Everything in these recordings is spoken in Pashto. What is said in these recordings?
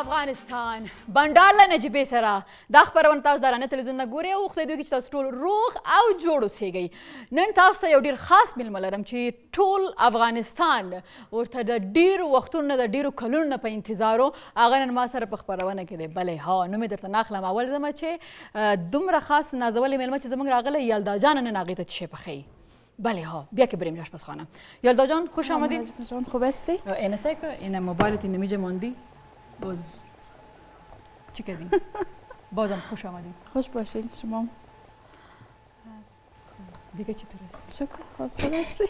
افغانستان بنډار له نجیبې سره دا خپرونه تاسو د رانه تلویزیون نه ګورئ او غوښتې دوی چې تاسو ټول روغ او جوړ اوسېږئ نن تاسو ته یو ډېر خاص میلمه لرم چې ټول افغانستان ورته د ډیرو وختونو نه د ډیرو کلونو نه په انتظار و هغه نن ما سره په خپرونه کې دی بله ها نو مې درته ناخلم اول زما چې دومره خاص نازولې میلمه چې زمونږ راغلی یلدا جان نن هغې ته څه پخوي بله ها بیا که بریم جاش پس خانم یلدا جان خوش آمدید جان خوب هستی اینه سه که اینه موبایلت اینه میجه ماندی باز چی کردی بازم خوش آمدید خوش باشین شما دیگه چطور است؟ شکر خاص است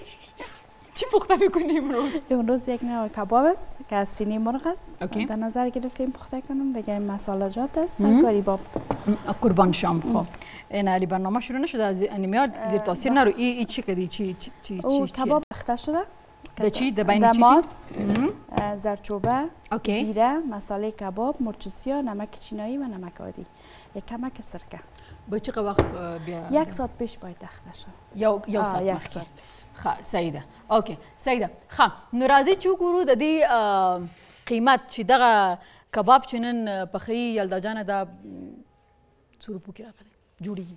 چی پخته میکنی امروز؟ امروز یک نوع کباب است که از سینه مرغ است در نظر گرفتیم پخته کنم دیگه مساله جات است کاری باب قربان شام خب این علی برنامه شروع نشده از انیمیاد زیر تاثیر نرو ای, ای چی کدی چی چی چی او کباب پخته شده ده چی ده بین چی ماس زرچوبه زیره مساله کباب مرچ سیاه نمک چینایی و نمک عادی یک کمک سرکه به چقدر وقت بیا یک ساعت پیش باید اخته شم یو یو ساعت یک ساعت پیش خا صحیح ده اوکی صحیح ده خا نو راځي چې ګورو د دې قیمت چې دغه کباب چې نن پخې یلدا جانه دا څو روپو کې راغلی جوړیږي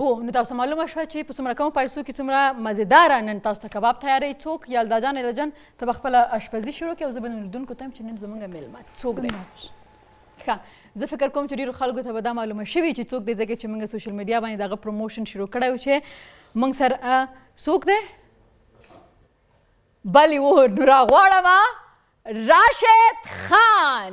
او نو تاسو معلومه شوه چې په څومره کمو پیسو کې څومره مزیدار نن تاسو ته کباب تیارې څوک یا الدا جان الجن ته به خپل اشپزي شروع کړي او زه به نو لیدونکو ته چې نن زمونږ میلمه څوک دی ښه زه فکر کوم چې ډیرو خلکو ته به دا معلومه شوي چې څوک دی ځکه چې موږ سوشل میډیا باندې دغه پروموشن شروع کړی و چې موږ سره څوک دی بلی و نو راغواړم راشد خان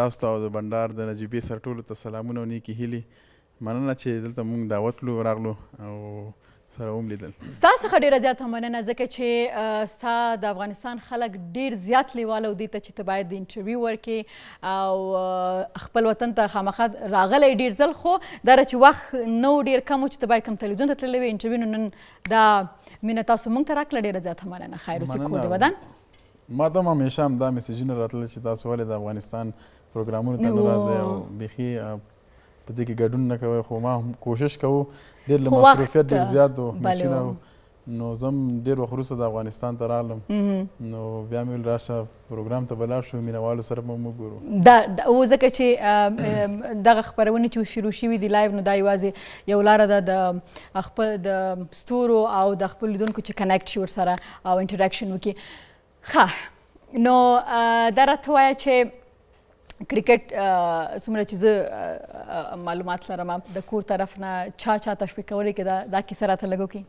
تاسو ته او د بنډار د نجیبې سره ټولو ته سلامونه او نیکې هیلې. مننه چې دلته مونږ دعوت کړو راغلو او سره وم لیدل. ستا څخه ډیره زیاته مننه ځکه چې ستا د افغانستان خلک ډیر زیات لیواله او دیته چې ته باید د انټرویو ورکې او خپل وطن ته خامخا راغلی ډیر ځل خو دا چې وخت نو ډیر کم چې ته باید کم تلویزیون ته تللی وې انټرویو نو نن دا مینه تاسو مونږ ته راکړه ډیره زیاته مننه خیر اوسې کور دې ودان ماته هم همیشه همدا میسجونه راتلل چې تاسو ولې د افغانستان پروګرامونو ته نه راځئ او بیخي په دې کې ګډون نه کوئ خو ما هم کوشش کوو ډېر له مصروفیت ډېر زیات و میسجونه نو زم ډیر وخت وروسته د افغانستان ته راغلم نو بیا مې ویل راشه پروګرام ته به لاړ شو مینوالو سره به هم وګورو دا او ځکه چې دغه خپرونې چې شروع شوي دي لایو نو دا یوازې یو لاره ده د خپل د ستورو او د خپل لیدونکو چې کنیکټ شي ورسره او انټراکشن وکړي ښه نو دا راته وایه چې کرکټ څومره چې زه معلومات لرم د کور طرف نه چا چا تشویق کولی که دا دا کیسه راته لږ وکړي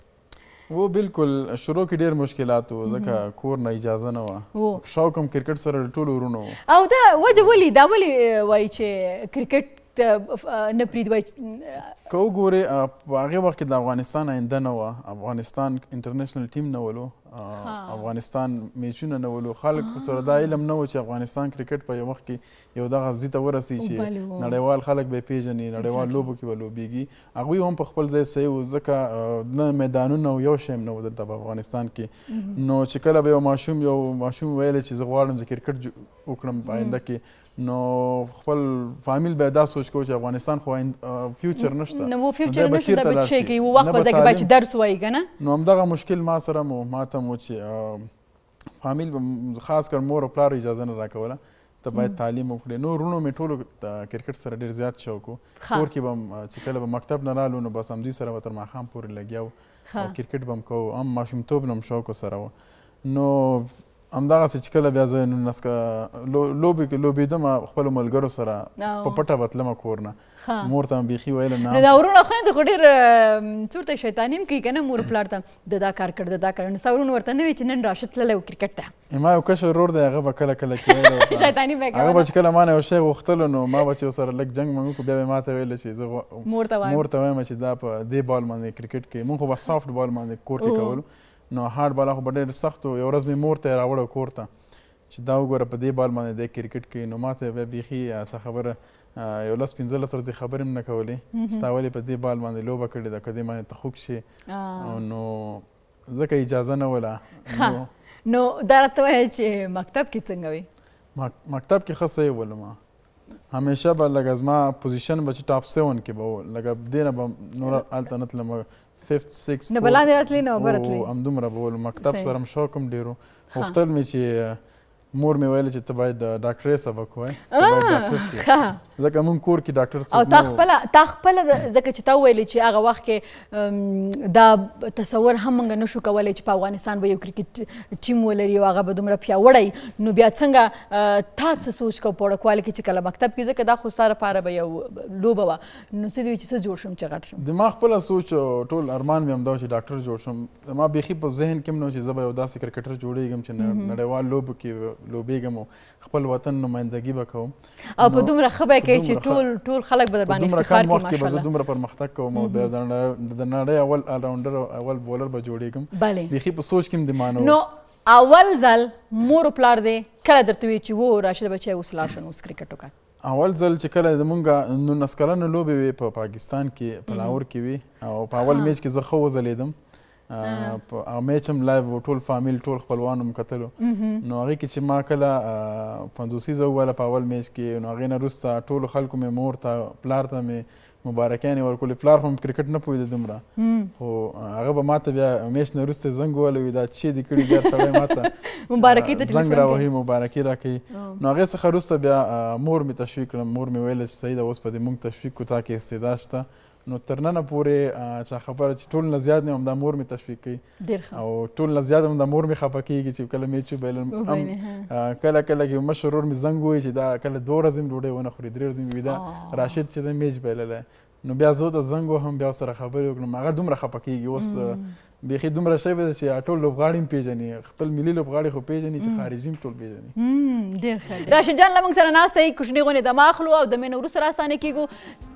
و بالکل شروع کې ډیر مشکلات وو ځکه کور نه اجازه نه وه شوق هم کرکټ سره ټول ورونو او دا وجه ولی دا ولی وای چې کرکټ ته نه پریږدوي که وګورې په هغه وخت کې د افغانستان آینده نه وه افغانستان انټرنیشنل ټیم نه ولو افغانستان میچونه نه ولو خلک سره دا علم نه و چې افغانستان کرکټ په یو وخت کې یو دغه ځي ته ورسي چې نړیوال خلک به پیژني نړیوال لوبو کې به لوبیږي هغوی هم په خپل ځای صحیح و ځکه نه میدانونه او یو شی هم نه و دلته په افغانستان کې نو چې کله به یو ماشوم یو ماشوم ویل چې زه غواړم چې کرکټ وکړم په آینده کې نو خپل فامیل به دا سوچ کوو چې افغانستان خو فیوچر نشته نو فیوچر نشته دا به چی کی و وخت به دا بچ درس وای کنه نو همدغه مشکل ما سره مو ما ته مو چې فامیل خاص کر مور او پلار اجازه نه راکوله ته باید تعلیم وکړې نو رونو مې ټولو کرکټ سره ډیر زیات شوق وو کور کې به چې کله به مکتب نه رالو نو بس همدوی سره به تر ماښام پورې لګیا وو او کرکټ به هم کوو هم ماشومتوب نه هم شوق ورسره و نو همدغسې چې کله بیا زه نولس لوبې کې لوبېدم خپلو ملګرو سره په پټه به تلم کور نه مور ته مې بیخي ویل نه دا وروڼه خویندې خو ډېر څور ته شیطاني هم کوي که نه مور پلار ته د دا کار کړ د دا کار نو ستا وروڼو ورته نه وي چې نن راشه تللی و کرکټ ته زما یو کشر ورور دی هغه به کله کله کېدل ورته شیطاني به یې هغه به کوله چې کله ما نه یو شی غوښتلو نو ما به چې ورسره لږ جنګ منګ وکړو بیا به یې ما ته ویل چې زه غو- مور ته وایم مور ته وایم چې دا په دې بال باندې کرکټ کوي مونږ خو به سافټ بال باندې کور کې اوه. کولو نو هارډ بال خو به ډېر سخت و یو ورځ مې مور ته یې راوړو کور ته چې دا وګوره په دې بال باندې دی کرکټ کوي نو ما ته بیا بیخي آه، څه خبره آه، یو لس پنځلس ورځې خبرې هم نه کولې چې تا ولې په دې بال باندې لوبه کړې ده که دې باندې ته خوږ شې آه. او نو ځکه اجازه نه وله ښه نو نو دا راته وایه چې مکتب کې څنګه وې؟ مکتب کې ښه سوی ولم همیشه به لږه زما پوزیشن به چې ټاپ سیون کې به و لږه دې نه به نور هلته نه تلم ففت سکس نه به لاندې راتلې نه به راتلې همدومره به ول مکتب سره هم شوق هم ډېر و غوښتل مې چې مور مې ویل چې ته باید ډاکټرۍ سبق وای ته باید ډاکټر شې ځکه مونږ کور کې ډاکټر څوک او تا خپل تا خپل ځکه چې تا ویل چې هغه وخت کې دا تصور هم مونږ نشو کولای چې په افغانستان به یو کرکټ ټیم ولري او هغه به دومره پیاوړی نو بیا څنګه تا څه سوچ کو په وړکوالي کې چې کله مکتب کې ځکه دا خو ستا لپاره به یو لوبه وه نو څه دی چې څه جوړ شم چې غټ شم زما خپل سوچ ټول ارمان مې همدا چې ډاکټر جوړ شم زما بیخي په ذهن کې هم نه و چې زه به یو داسې کرکټر جوړېږم چې نړیوال لوبو کې لوبېږم او خپل وطن نمایندګي به کوم او په دومره ښه به کوې چې ټول ټول خلک به در باندې افتخار کوي ماشاءالله به زه دومره پرمختګ کوم او د نړۍ اول الراونډر او اول بولر به جوړېږم بیخي په سوچ کې هم د مانو نو اول ځل مور پلار دې کله درته وی چې وو راشد بچي اوس لاړ شنو کرکټ وکړه اول ځل چې کله زمونږ نولس کلنه لوبې وې په پاکستان کې په لاهور کې وې او په اول میچ کې زه ښه وځلېدم او میچ هم لایو ټول فامیل ټول خپلوان هم کتلو نو هغې کې چې ما کله پنځوسیزه ووهله په اول میچ کې نو هغې نه وروسته ټولو خلکو مې مور ته پلار ته مې مبارکیانې ورکولې پلار خو مې کرکټ نه پوهېده دومره خو هغه به ماته بیا میچ نه وروسته زنګ ووهلی وي دا چې دې کړي ګر سړی ماته زنګ راوهي مبارکي راکوي نو هغې څخه وروسته بیا مور مې تشویق کړم مور مې ویله چې صحیح ده اوس به دې موږ تشویق کړو تا کې استعداد شته نو تر ننه پورې چا خبره چې ټول نه زیات مې همدا مور مې تشویق کوي ډیر ښه او ټول نه زیات هم د مور مې خپه کیږي چې کله میچ وبایلم هم کله کله کې مشر ورور مې زنګ وایي چې دا کله دوه ورځې هم ډوډۍ ونه خوري درې ورځې مې ویده راشد چې د میچ بایللی نو بیا زه ته زنګ وهم بیا سره خبرې وکړم هغه دومره خپه کیږي اوس بیخي دومره شوی دی چې ټول لوبغاړي هم پیژني خپل ملي لوبغاړي خو پیژني چې خارجي هم ټول پیژني ډېر ښه راشد جان له موږ سره ناسته یې کوچني غونې دمه اخلو او د مینو وروسته راستانه کیږو